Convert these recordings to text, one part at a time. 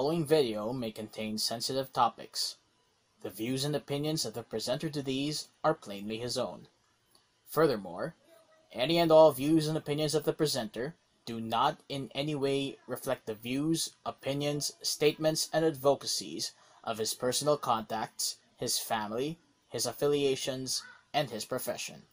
following video may contain sensitive topics. The views and opinions of the presenter to these are plainly his own. Furthermore, any and all views and opinions of the presenter do not in any way reflect the views, opinions, statements, and advocacies of his personal contacts, his family, his affiliations, and his profession.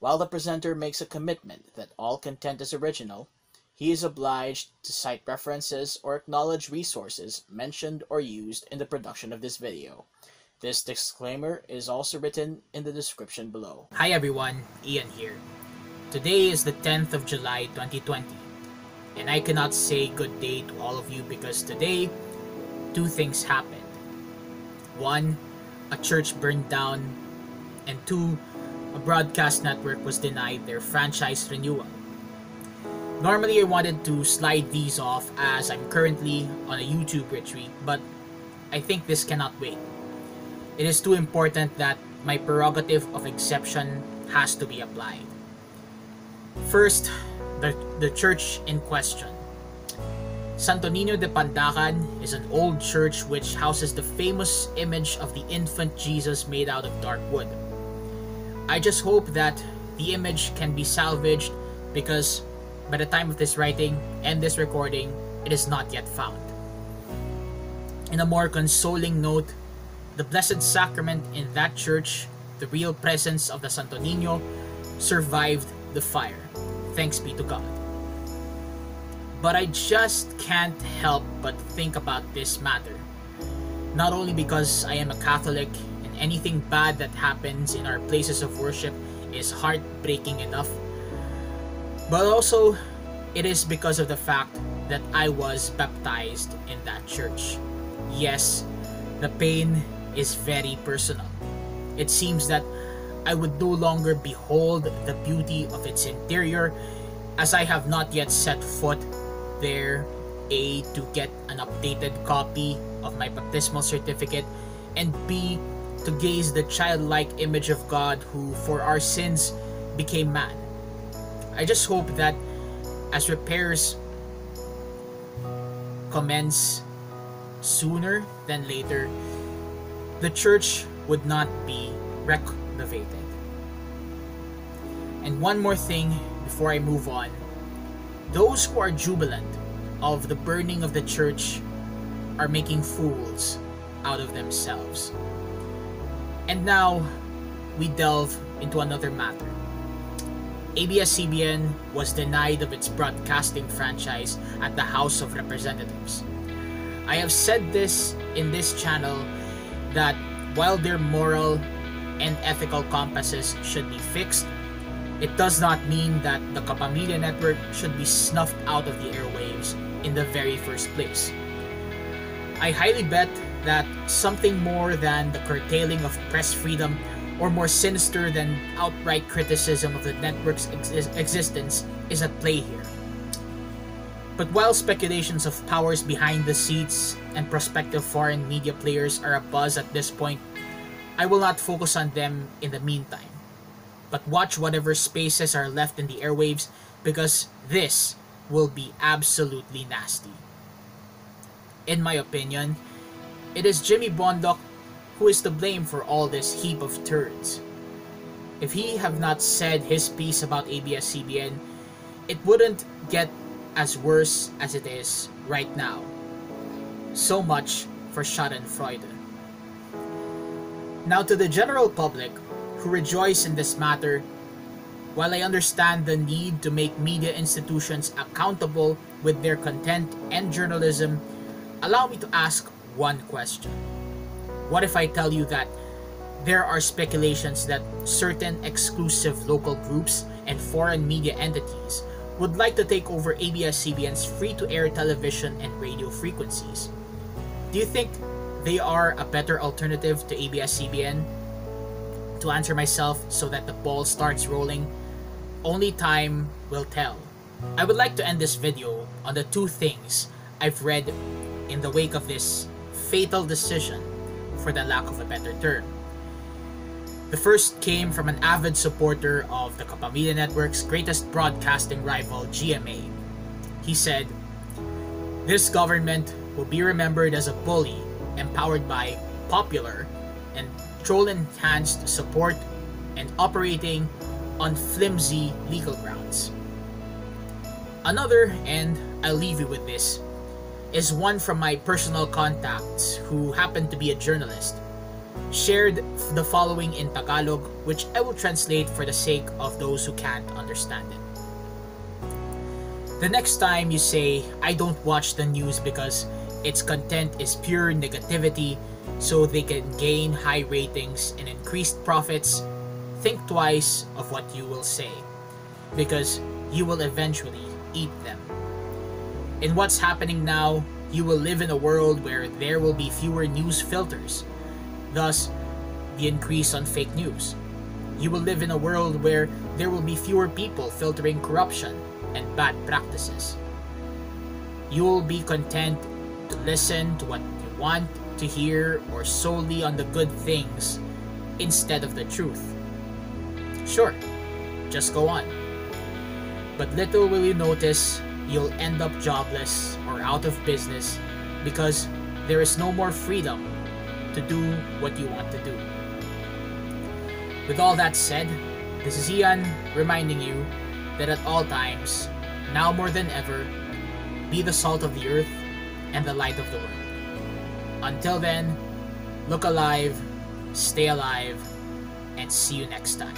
While the presenter makes a commitment that all content is original, he is obliged to cite references or acknowledge resources mentioned or used in the production of this video. This disclaimer is also written in the description below. Hi everyone, Ian here. Today is the 10th of July 2020, and I cannot say good day to all of you because today, two things happened. One, a church burned down, and two, a broadcast network was denied their franchise renewal. Normally, I wanted to slide these off as I'm currently on a YouTube retreat, but I think this cannot wait. It is too important that my prerogative of exception has to be applied. First, the, the church in question. Santo Niño de Pandacan is an old church which houses the famous image of the infant Jesus made out of dark wood. I just hope that the image can be salvaged because by the time of this writing and this recording, it is not yet found. In a more consoling note, the Blessed Sacrament in that church, the real presence of the Santo Niño, survived the fire. Thanks be to God. But I just can't help but think about this matter. Not only because I am a Catholic and anything bad that happens in our places of worship is heartbreaking enough, but also it is because of the fact that I was baptized in that church. Yes, the pain is very personal. It seems that I would no longer behold the beauty of its interior as I have not yet set foot there A. to get an updated copy of my baptismal certificate and B. to gaze the childlike image of God who for our sins became man. I just hope that as repairs commence sooner than later, the church would not be renovated. And one more thing before I move on. Those who are jubilant of the burning of the church are making fools out of themselves. And now we delve into another matter. ABS-CBN was denied of its broadcasting franchise at the House of Representatives. I have said this in this channel that while their moral and ethical compasses should be fixed, it does not mean that the Kapamilya network should be snuffed out of the airwaves in the very first place. I highly bet that something more than the curtailing of press freedom or more sinister than outright criticism of the network's ex- existence is at play here. But while speculations of powers behind the seats and prospective foreign media players are abuzz at this point, I will not focus on them in the meantime. But watch whatever spaces are left in the airwaves because this will be absolutely nasty. In my opinion, it is Jimmy Bondoc who is to blame for all this heap of turds. If he have not said his piece about ABS-CBN, it wouldn't get as worse as it is right now. So much for Schadenfreude. Now to the general public who rejoice in this matter, while I understand the need to make media institutions accountable with their content and journalism, allow me to ask one question. What if I tell you that there are speculations that certain exclusive local groups and foreign media entities would like to take over ABS-CBN's free-to-air television and radio frequencies? Do you think they are a better alternative to ABS-CBN? To answer myself so that the ball starts rolling, only time will tell. I would like to end this video on the two things I've read in the wake of this fatal decision, for the lack of a better term. The first came from an avid supporter of the Kapamilya Network's greatest broadcasting rival, GMA. He said, This government will be remembered as a bully empowered by popular and troll enhanced support and operating on flimsy legal grounds. Another, and I'll leave you with this, is one from my personal contacts who happened to be a journalist. Shared the following in Tagalog, which I will translate for the sake of those who can't understand it. The next time you say, I don't watch the news because its content is pure negativity so they can gain high ratings and increased profits, think twice of what you will say because you will eventually eat them. In what's happening now, you will live in a world where there will be fewer news filters, thus, the increase on fake news. You will live in a world where there will be fewer people filtering corruption and bad practices. You will be content to listen to what you want to hear or solely on the good things instead of the truth. Sure, just go on. But little will you notice you'll end up jobless or out of business because there is no more freedom to do what you want to do. With all that said, this is Ian reminding you that at all times, now more than ever, be the salt of the earth and the light of the world. Until then, look alive, stay alive, and see you next time.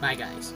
Bye, guys.